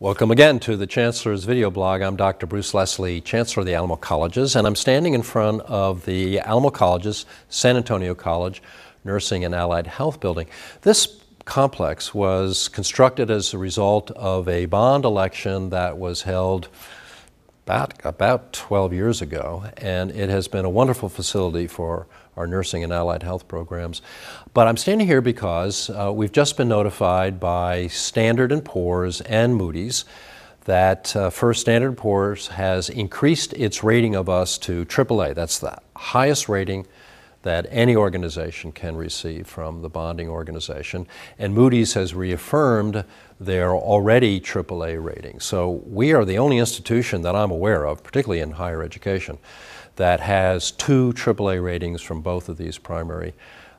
Welcome again to the Chancellor's video blog. I'm Dr. Bruce Leslie, Chancellor of the Alamo Colleges, and I'm standing in front of the Alamo Colleges, San Antonio College, Nursing and Allied Health Building. This complex was constructed as a result of a bond election that was held about, about 12 years ago, and it has been a wonderful facility for our nursing and allied health programs. But I'm standing here because uh, we've just been notified by Standard & Poor's and Moody's that uh, First Standard & Poor's has increased its rating of us to AAA. That's the highest rating that any organization can receive from the bonding organization. And Moody's has reaffirmed their already AAA rating. So we are the only institution that I'm aware of, particularly in higher education, that has two AAA ratings from both of these primary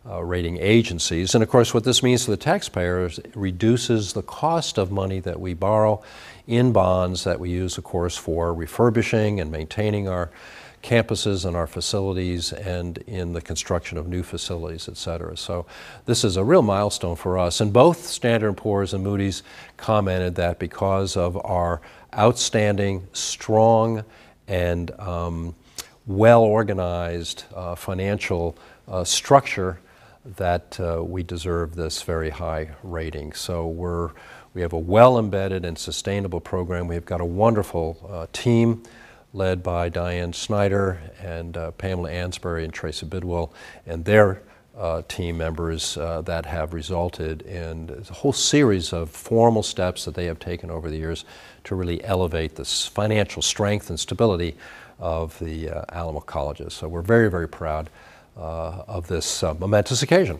uh, rating agencies. And of course, what this means to the taxpayers reduces the cost of money that we borrow in bonds that we use, of course, for refurbishing and maintaining our campuses and our facilities and in the construction of new facilities, et cetera. So this is a real milestone for us. And both Standard & Poor's and Moody's commented that because of our outstanding, strong, and um, well-organized uh, financial uh, structure that uh, we deserve this very high rating. So we're, we have a well-embedded and sustainable program. We've got a wonderful uh, team led by Diane Snyder and uh, Pamela Ansboury and Tracy Bidwell and their uh, team members uh, that have resulted in a whole series of formal steps that they have taken over the years to really elevate the financial strength and stability of the uh, Alamo colleges. So we're very, very proud of this uh, momentous occasion.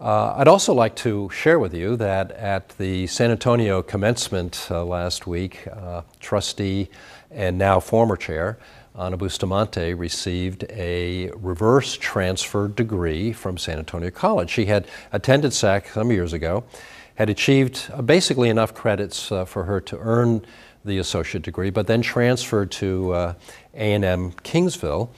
I'd also like to share with you that at the San Antonio commencement last week, trustee and now former chair, Ana Bustamante received a reverse transfer degree from San Antonio College. She had attended SAC some years ago, had achieved uh, basically enough credits uh, for her to earn the associate degree, but then transferred to uh, A&M Kingsville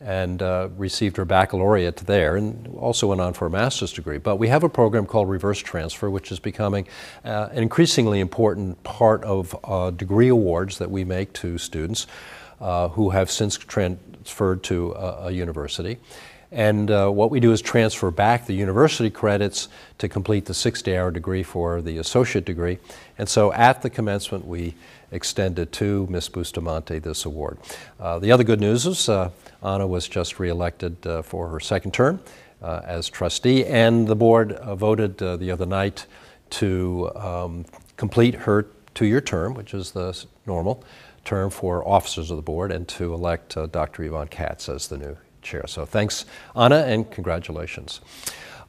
and uh, received her baccalaureate there and also went on for a master's degree. But we have a program called reverse transfer, which is becoming uh, an increasingly important part of uh, degree awards that we make to students uh, who have since transferred to a, a university. And uh, what we do is transfer back the university credits to complete the 60-hour degree for the associate degree. And so at the commencement, we extended to Ms. Bustamante this award. Uh, the other good news is uh, Ana was just reelected uh, for her second term uh, as trustee, and the board uh, voted the other night to um, complete her two-year term, which is the normal term for officers of the board, and to elect Dr. Yvonne Katz as the new chair. So thanks, Anna, and congratulations.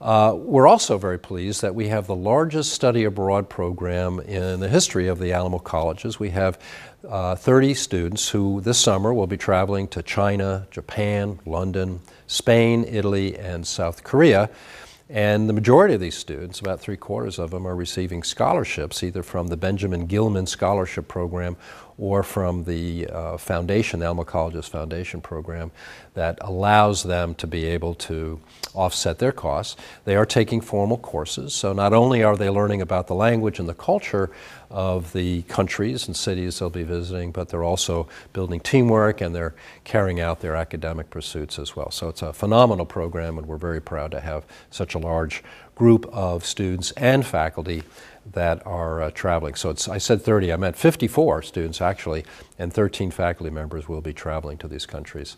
Uh, we're also very pleased that we have the largest study abroad program in the history of the Alamo colleges. We have uh, 30 students who this summer will be traveling to China, Japan, London, Spain, Italy, and South Korea. And the majority of these students, about three quarters of them, are receiving scholarships either from the Benjamin Gilman Scholarship Program or from the uh, foundation, the Alamo Colleges Foundation Program, that allows them to be able to offset their costs. They are taking formal courses, so not only are they learning about the language and the culture of the countries and cities they'll be visiting, but they're also building teamwork and they're carrying out their academic pursuits as well. So it's a phenomenal program and we're very proud to have such a large group of students and faculty that are uh, traveling. So I said 30, I meant 54 students actually, and 13 faculty members will be traveling to these countries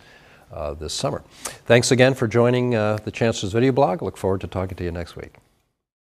uh, this summer. Thanks again for joining uh, the Chancellor's Video Blog. Look forward to talking to you next week.